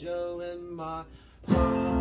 Show in my heart.